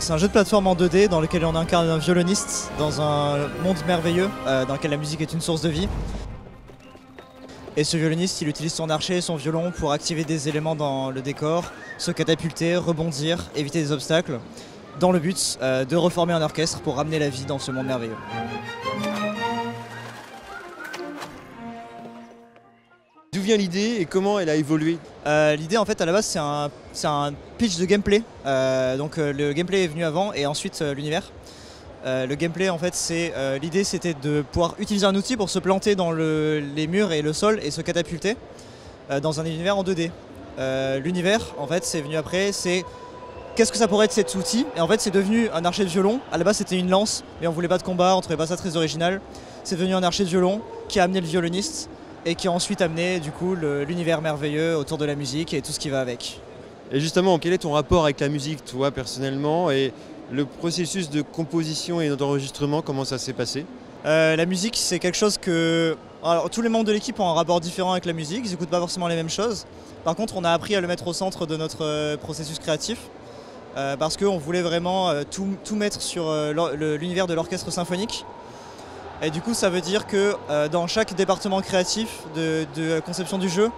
C'est un jeu de plateforme en 2D dans lequel on incarne un violoniste dans un monde merveilleux euh, dans lequel la musique est une source de vie. Et ce violoniste, il utilise son archer et son violon pour activer des éléments dans le décor, se catapulter, rebondir, éviter des obstacles, dans le but euh, de reformer un orchestre pour ramener la vie dans ce monde merveilleux. L'idée et comment elle a évolué Euh, L'idée en fait à la base c'est un, un pitch de gameplay. Euh, donc euh, le gameplay est venu avant et ensuite l'univers. Le gameplay en fait c'est l'idée c'était de pouvoir utiliser un outil pour se planter dans le- les murs et le sol et se catapulter dans un univers en 2D. Euh, l'univers en fait c'est venu après c'est qu'est-ce que ça pourrait être cet outil? Et en fait c'est devenu un archer de violon. À la base c'était une lance mais on voulait pas de combat, on trouvait pas ça très original. C'est devenu un archer de violon qui a amené le violoniste et qui a ensuite amené du coup l'univers merveilleux autour de la musique et tout ce qui va avec. Et justement, quel est ton rapport avec la musique, toi, personnellement Et le processus de composition et d'enregistrement, comment ça s'est passé? Euh, la musique c'est quelque chose que alors, tous les membres de l'équipe ont un rapport différent avec la musique, ils n'écoutent pas forcément les mêmes choses. Par contre on a appris à le mettre au centre de notre euh, processus créatif euh, parce qu'on voulait vraiment tout, tout mettre sur l'univers de l'orchestre symphonique. Et du coup ça veut dire que euh, dans chaque département créatif de, conception du jeu,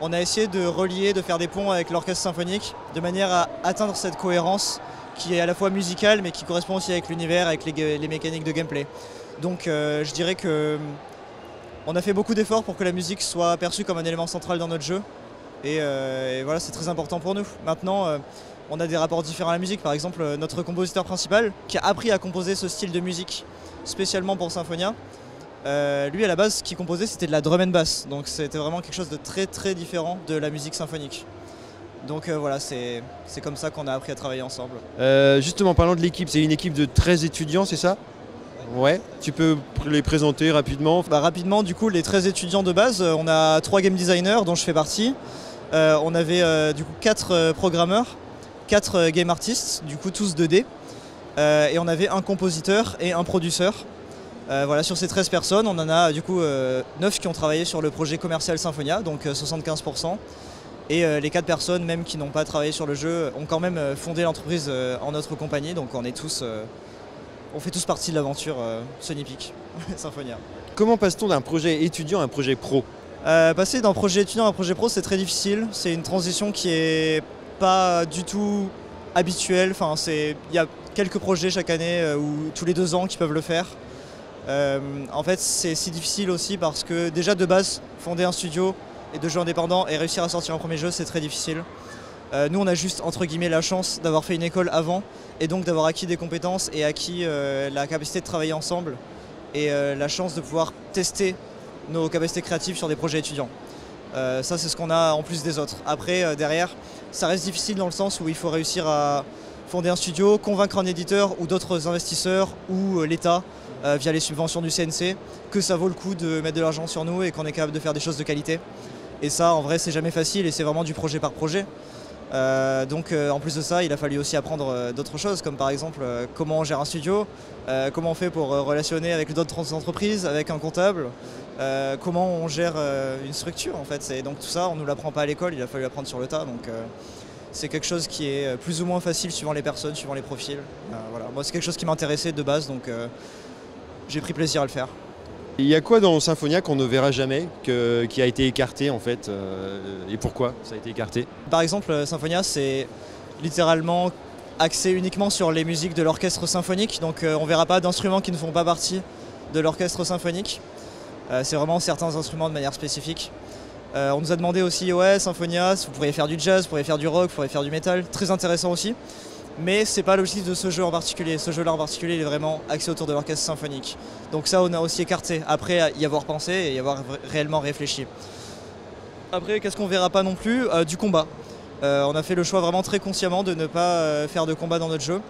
on a essayé de relier, de faire des ponts avec l'orchestre symphonique de manière à atteindre cette cohérence qui est à la fois musicale mais qui correspond aussi avec l'univers, avec les, mécaniques de gameplay. Donc euh, je dirais que on a fait beaucoup d'efforts pour que la musique soit perçue comme un élément central dans notre jeu. Et, euh, et voilà, c'est très important pour nous. Maintenant, on a des rapports différents à la musique. Par exemple, notre compositeur principal, qui a appris à composer ce style de musique spécialement pour Symphonia, euh, lui à la base, ce qu'il composait, c'était de la drum and bass. Donc c'était vraiment quelque chose de très très différent de la musique symphonique. Donc euh, voilà, c'est comme ça qu'on a appris à travailler ensemble. Euh, Justement, parlant de l'équipe, c'est une équipe de 13 étudiants, c'est ça? Ouais. Tu peux les présenter rapidement? Bah, rapidement, du coup, les 13 étudiants de base, on a 3 game designers dont je fais partie. On avait du coup 4 programmeurs, 4 game artistes, du coup tous 2D. Euh, et on avait un compositeur et un producteur. Euh, voilà, sur ces 13 personnes, on en a du coup euh, 9 qui ont travaillé sur le projet commercial Symphonia, donc euh, 75%. Et euh, les 4 personnes, même qui n'ont pas travaillé sur le jeu, ont quand même euh, fondé l'entreprise euh, en notre compagnie. Donc on est tous, euh, on fait tous partie de l'aventure euh, Sony Peak, Symphonia. Comment passe-t-on d'un projet étudiant à un projet pro? Euh, passer d'un projet étudiant à un projet pro, c'est très difficile. C'est une transition qui est pas du tout habituelle. Enfin, c'est il y a quelques projets chaque année euh, ou tous les deux ans qui peuvent le faire. Euh, en fait, c'est si difficile aussi parce que déjà de base, fonder un studio et de jeux indépendants et réussir à sortir un premier jeu, c'est très difficile. Euh, nous, on a juste entre guillemets la chance d'avoir fait une école avant et donc d'avoir acquis des compétences et acquis la capacité de travailler ensemble et la chance de pouvoir tester nos capacités créatives sur des projets étudiants. Ça, c'est ce qu'on a en plus des autres. Après, derrière, ça reste difficile dans le sens où il faut réussir à fonder un studio, convaincre un éditeur ou d'autres investisseurs ou euh, l'État euh, via les subventions du CNC que ça vaut le coup de mettre de l'argent sur nous et qu'on est capable de faire des choses de qualité. Et ça, en vrai, c'est jamais facile et c'est vraiment du projet par projet. Euh, donc en plus de ça, il a fallu aussi apprendre d'autres choses, comme par exemple comment on gère un studio, comment on fait pour relationner avec d'autres entreprises, avec un comptable, comment on gère une structure en fait. Et donc tout ça, on ne nous l'apprend pas à l'école, il a fallu apprendre sur le tas. Donc c'est quelque chose qui est euh, plus ou moins facile suivant les personnes, suivant les profils. Euh, voilà. Moi, c'est quelque chose qui m'intéressait de base, donc euh, j'ai pris plaisir à le faire. Il y a quoi dans Symphonia qu'on ne verra jamais, que- qui a été écarté en fait euh, Et pourquoi ça a été écarté? Par exemple, Symphonia, c'est littéralement axé uniquement sur les musiques de l'orchestre symphonique. Donc on verra pas d'instruments qui ne font pas partie de l'orchestre symphonique. C'est vraiment certains instruments de manière spécifique. Euh, on nous a demandé aussi, ouais, Symphonia, vous pourriez faire du jazz, vous pourriez faire du rock, vous pourriez faire du métal. Très intéressant aussi. Mais c'est pas l'objectif de ce jeu en particulier. Ce jeu-là en particulier, il est vraiment axé autour de l'orchestre symphonique. Donc ça, on a aussi écarté. Après y avoir pensé et y avoir réellement réfléchi. Après, qu'est-ce qu'on verra pas non plus? Euh, Du combat. Euh, on a fait le choix vraiment très consciemment de ne pas faire de combat dans notre jeu.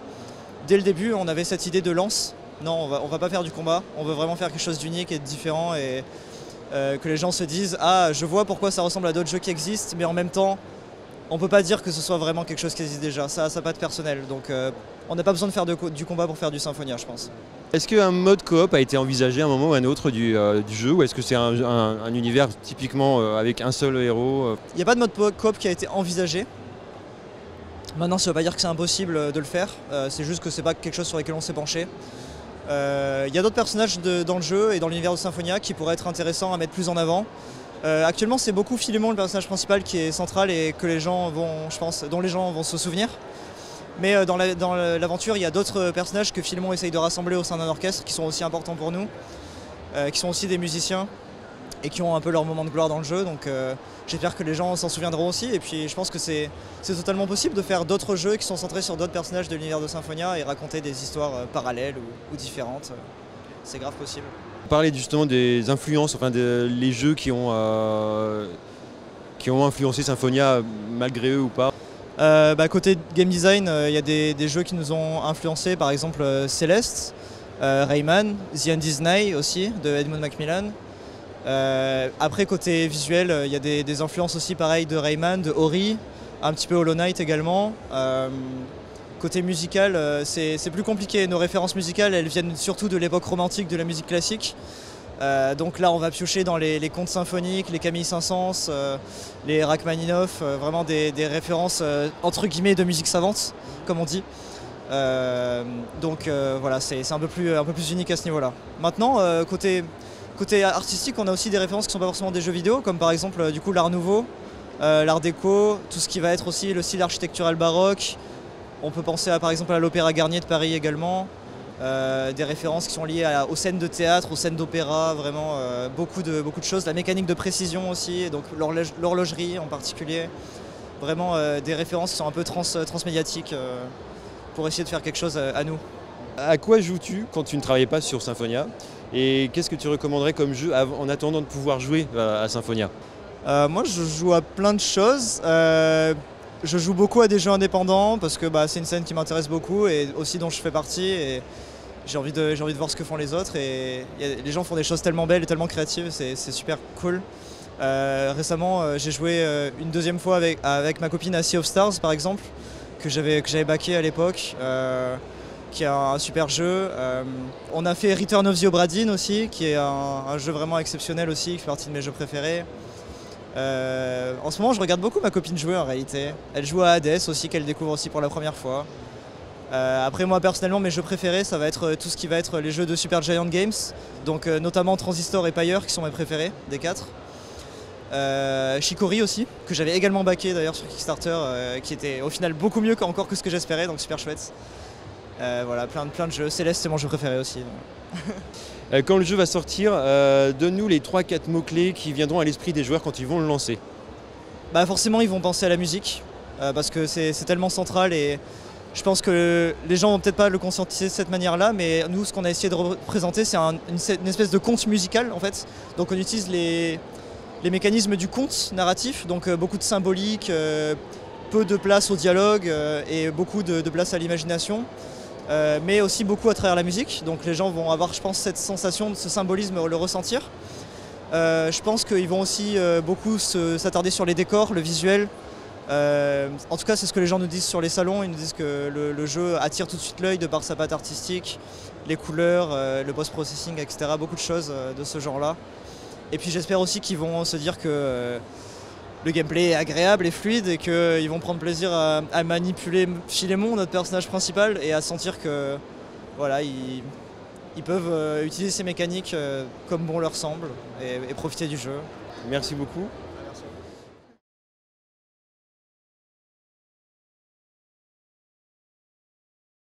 Dès le début, on avait cette idée de lance. Non, on va, va pas faire du combat. On veut vraiment faire quelque chose d'unique et de différent et euh, que les gens se disent Ah, je vois pourquoi ça ressemble à d'autres jeux qui existent, mais en même temps, on peut pas dire que ce soit vraiment quelque chose qui existe déjà. Ça, ça n'a pas de personnel. Donc, euh, on n'a pas besoin de faire de co- du combat pour faire du Symphonia, je pense. Est-ce qu'un mode coop a été envisagé à un moment ou à un autre du, euh, du jeu ou est-ce que c'est un, un- un univers typiquement avec un seul héros Il n'y a pas de mode coop qui a été envisagé. Maintenant, ça ne veut pas dire que c'est impossible de le faire, c'est juste que c'est pas quelque chose sur lequel on s'est penché. Il y a d'autres personnages dans le jeu et dans l'univers de Symphonia qui pourraient être intéressants à mettre plus en avant. actuellement, c'est beaucoup Philemon, le personnage principal, qui est central et que les gens vont, je pense, dont les gens vont se souvenir. Mais euh, dans l'aventure, il y a d'autres personnages que Philemon essaye de rassembler au sein d'un orchestre qui sont aussi importants pour nous, euh, qui sont aussi des musiciens et qui ont un peu leur moment de gloire dans le jeu. Donc euh, j'espère que les gens s'en souviendront aussi. Et puis je pense que c'est totalement possible de faire d'autres jeux qui sont centrés sur d'autres personnages de l'univers de Symphonia et raconter des histoires parallèles ou, différentes. C'est grave possible. Parler justement des influences, enfin des jeux qui ont, qui ont influencé Symphonia malgré eux ou pas? Euh, bah, côté game design, euh, il y a des, jeux qui nous ont influencés, par exemple euh, Celeste, Rayman, The End Disney aussi, de Edmund Macmillan. Après, côté visuel, il y a des, influences aussi pareilles de Rayman, de Ori, un petit peu Hollow Knight également. côté musical, c'est plus compliqué. Nos références musicales, elles viennent surtout de l'époque romantique de la musique classique. Euh, donc là, on va piocher dans les, contes symphoniques, les Camille Saint-Saëns, euh, les Rachmaninoff, euh, vraiment des, références entre guillemets de musique savante, comme on dit. donc voilà, c'est un peu plus unique à ce niveau-là. Maintenant, côté, côté artistique, on a aussi des références qui ne sont pas forcément des jeux vidéo, comme par exemple du coup l'art nouveau, l'art déco, tout ce qui va être aussi le style architectural baroque. On peut penser par exemple à l'Opéra Garnier de Paris également. Euh, des références qui sont liées aux scènes de théâtre, aux scènes d'opéra, vraiment euh, beaucoup, de, choses. La mécanique de précision aussi, donc l'horlogerie en particulier. Vraiment euh, des références qui sont un peu trans, transmédiatiques pour essayer de faire quelque chose à nous. À quoi joues-tu quand tu ne travaillais pas sur Symphonia Et qu'est-ce que tu recommanderais comme jeu en attendant de pouvoir jouer à Symphonia? Moi je joue à plein de choses. je joue beaucoup à des jeux indépendants parce que bah, c'est une scène qui m'intéresse beaucoup et aussi dont je fais partie. Et j'ai envie, de, de voir ce que font les autres les gens font des choses tellement belles et tellement créatives, c'est super cool. Euh, récemment, euh, j'ai joué euh, une deuxième fois avec, avec ma copine à Sea of Stars par exemple, que j'avais backé à l'époque, qui est un, super jeu. on a fait Return of the Obra aussi, qui est un, jeu vraiment exceptionnel aussi, qui fait partie de mes jeux préférés. en ce moment, je regarde beaucoup ma copine jouer en réalité. Elle joue à Hades aussi, qu'elle découvre aussi pour la première fois. Euh, après moi personnellement mes jeux préférés ça va être euh, tout ce qui va être les jeux de Super Giant Games, donc euh, notamment Transistor et Pyre qui sont mes préférés des quatre. Shikori aussi, que j'avais également backé d'ailleurs sur Kickstarter, qui était au final beaucoup mieux encore que ce que j'espérais, donc super chouette. Voilà, plein de, plein de jeux. Céleste c'est mon jeu préféré aussi. quand le jeu va sortir, donne-nous les 3-4 mots-clés qui viendront à l'esprit des joueurs quand ils vont le lancer. Bah forcément ils vont penser à la musique, parce que c'est tellement central et je pense que les gens vont peut-être pas le conscientiser de cette manière-là, mais nous, ce qu'on a essayé de représenter, c'est une, espèce de conte musical en fait. Donc on utilise les, mécanismes du conte narratif, donc euh, beaucoup de symbolique, euh, peu de place au dialogue euh, et beaucoup de, place à l'imagination, mais aussi beaucoup à travers la musique. Donc les gens vont avoir, je pense, cette sensation, ce symbolisme, le ressentir. je pense qu'ils vont aussi beaucoup s'attarder sur les décors, le visuel, euh, en tout cas, c'est ce que les gens nous disent sur les salons. Ils nous disent que le, jeu attire tout de suite l'œil de par sa patte artistique, les couleurs, euh, le post-processing, etc. Beaucoup de choses euh, de ce genre-là. Et puis j'espère aussi qu'ils vont se dire que le gameplay est agréable et fluide et qu'ils vont prendre plaisir à, manipuler Philémon, notre personnage principal, et à sentir que peuvent utiliser ces mécaniques comme bon leur semble et profiter du jeu. Merci beaucoup.